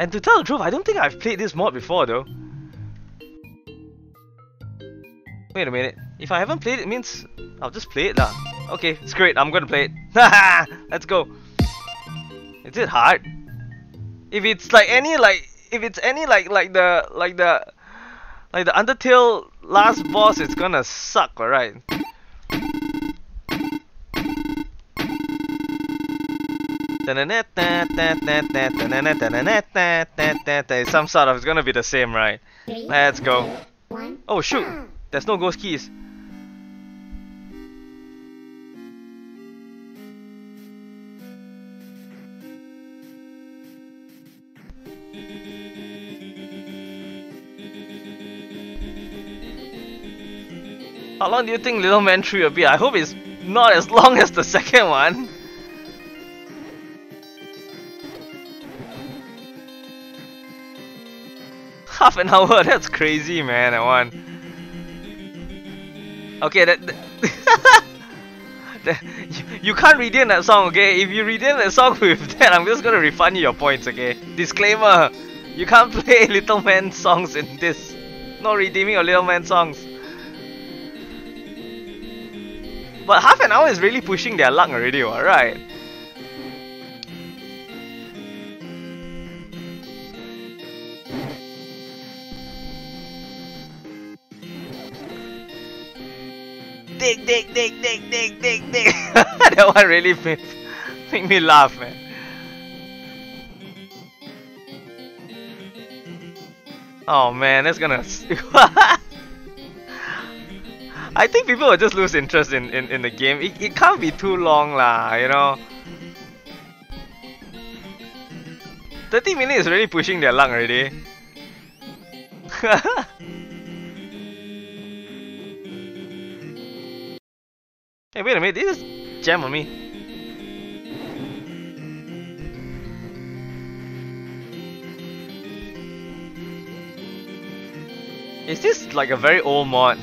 And to tell the truth, I don't think I've played this mod before though. Wait a minute. If I haven't played it, means I'll just play it lah. Okay, it's great. I'm gonna play it. Let's go. Is it hard? If it's like any like if it's any like like the like the like the Undertale last boss, it's gonna suck, alright? Some sort of, it's gonna be the same, right? Let's go. Oh shoot, there's no ghost keys. How long do you think Little Man 3 will be? I hope it's not as long as the second one. Half an hour, that's crazy man, that one. Okay, that... that you, you can't redeem that song, okay? If you redeem that song with that, I'm just gonna refund you your points, okay? Disclaimer, you can't play Little Man songs in this. No redeeming your Little Man songs. But half an hour is really pushing their luck already, alright? Dig, dig, dig, dig, dig, dig, dig. that one really made, made me laugh, man. Oh man, that's gonna. I think people will just lose interest in, in, in the game. It, it can't be too long lah, you know. 30 minutes is really pushing their luck already. hey, wait a minute, this is jam on me. Is this like a very old mod?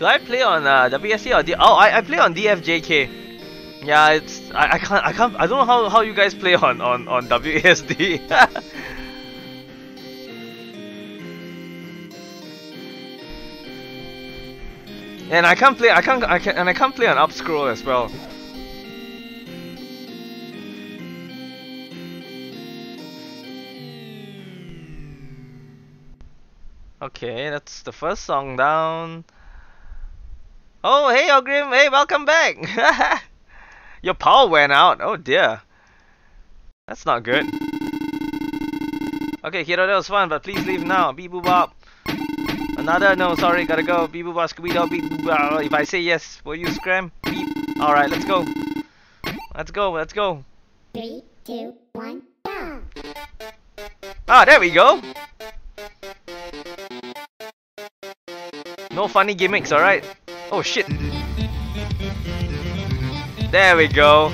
Do I play on uh, WSC or D? Oh, I, I play on DFJK. Yeah, it's I, I can't I can't I don't know how, how you guys play on on on WASD. and I can't play I can't I can and I can't play on up scroll as well. Okay, that's the first song down. Oh, hey, Ogrim. Hey, welcome back. Your power went out. Oh, dear. That's not good. Okay, Hiro, that was fun, but please leave now. Beep boop bop. Another? No, sorry, gotta go. Beep boop bop, scooby doo, beep boop bop. If I say yes, will you scram? Beep. Alright, let's go. Let's go, let's go. Three, two, one, go! Ah, there we go. No funny gimmicks, alright? Oh shit. There we go.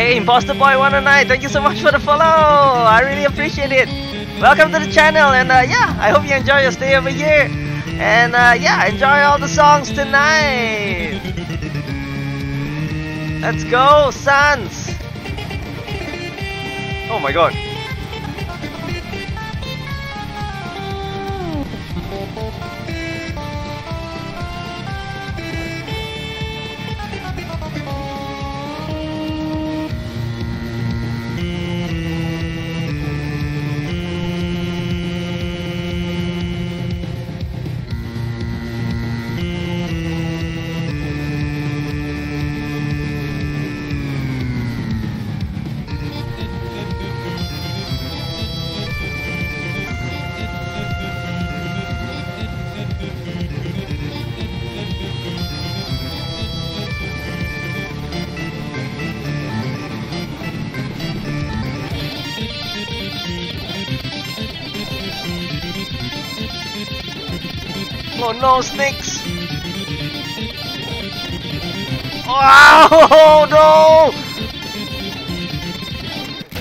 Hey, Imposter Boy 109, thank you so much for the follow. I really appreciate it. Welcome to the channel, and uh, yeah, I hope you enjoy your stay over here. And uh, yeah, enjoy all the songs tonight. Let's go, Sans. Oh my god. Oh no, snakes! Oh no!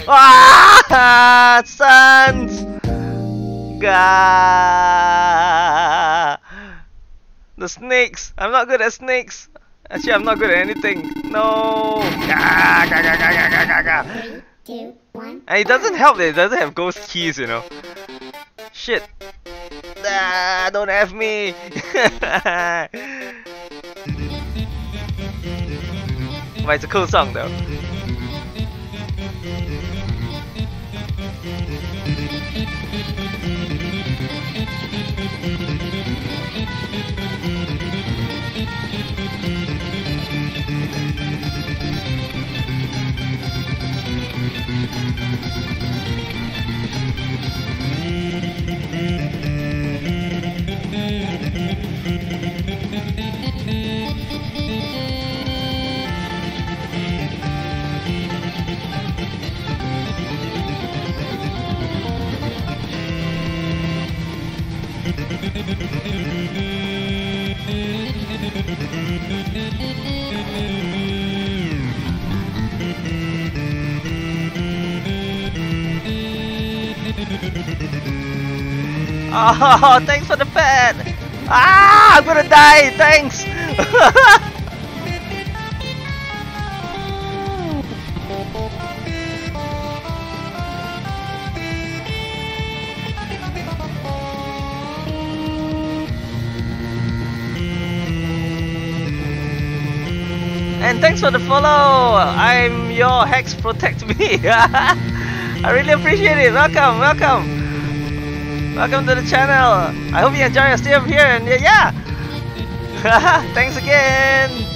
Ah, Sans! Gah! The snakes! I'm not good at snakes! Actually, I'm not good at anything. No! Gah, gah, gah, gah, gah, gah, gah, gah. Three, two, one. And it doesn't help that it doesn't have ghost keys, you know. Shit. Ah, don't have me. but it's a cool song though. Oh, thanks for the pet. Ah, I'm gonna die. Thanks. And thanks for the follow. I'm your Hex Protect Me. I really appreciate it. Welcome, welcome. Welcome to the channel. I hope you enjoy your stay up here and yeah. yeah. thanks again.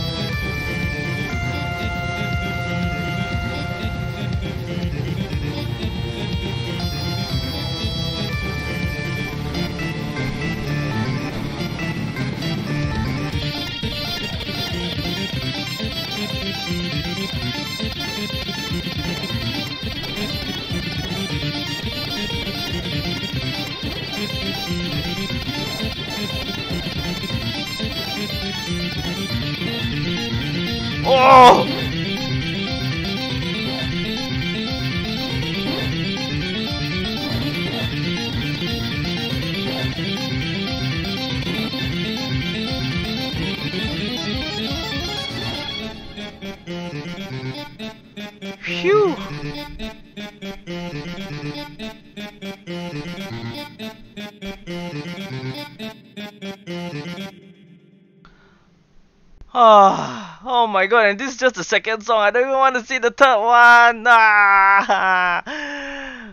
My god, and this is just the second song. I don't even want to see the third one. Ah,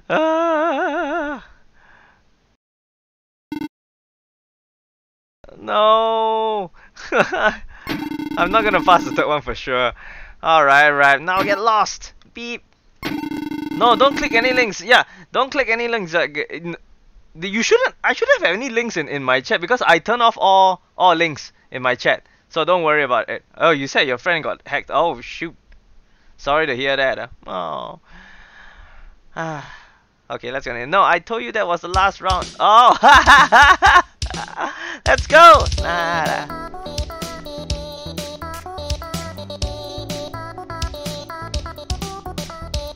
ah. No. I'm not gonna pass the third one for sure. Alright, right. Now get lost. Beep. No, don't click any links. Yeah, don't click any links. Uh, You shouldn't. I shouldn't have any links in, in my chat because I turn off all all links in my chat. So don't worry about it. Oh, you said your friend got hacked. Oh shoot. Sorry to hear that. Oh. Ah. Okay, let's go. No, I told you that was the last round. Oh. let's go. Nada.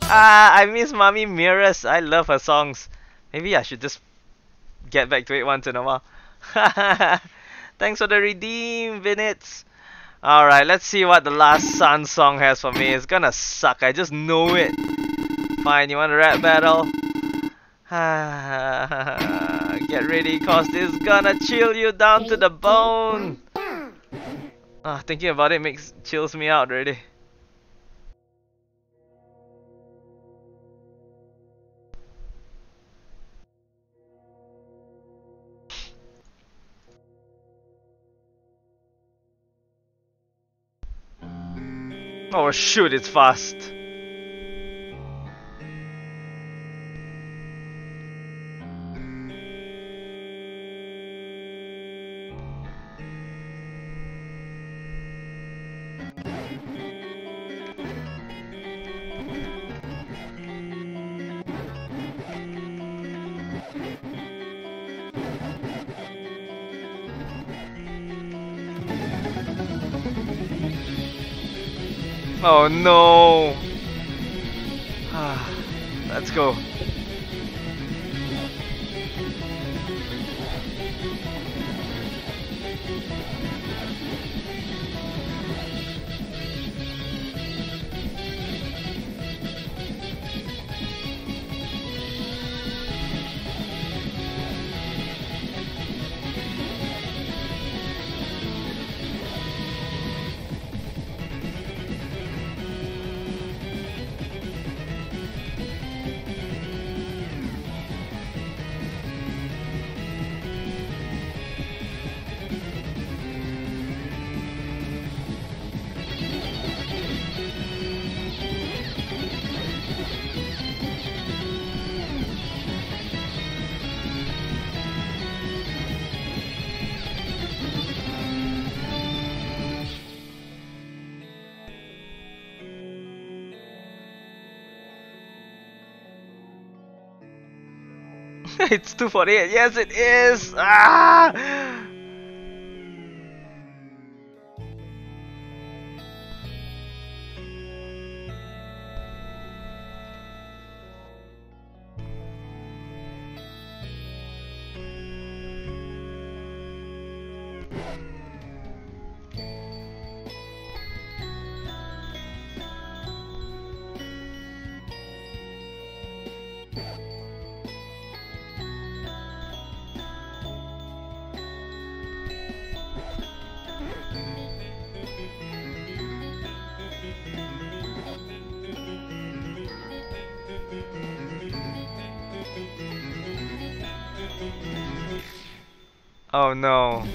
Ah, I miss Mommy Mirrors. I love her songs. Maybe I should just get back to it once in a while. Thanks for the redeem, Vinitz. Alright, let's see what the last Sans song has for me. It's gonna suck, I just know it. Fine, you want a rap battle? Get ready, cause this is gonna chill you down to the bone. Ah, thinking about it makes chills me out already. Oh shoot, it's fast. Oh no. Ah, Let's go. it's 248. Yes, it is. Ah! Oh no.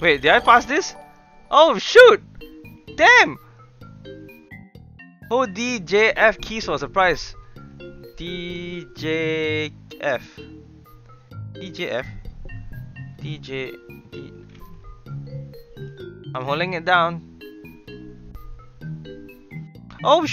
Wait, did I pass this? Oh shoot! Damn! Oh DJF keys for a surprise. DJF. DJF. DJ. D I'm holding it down. Oh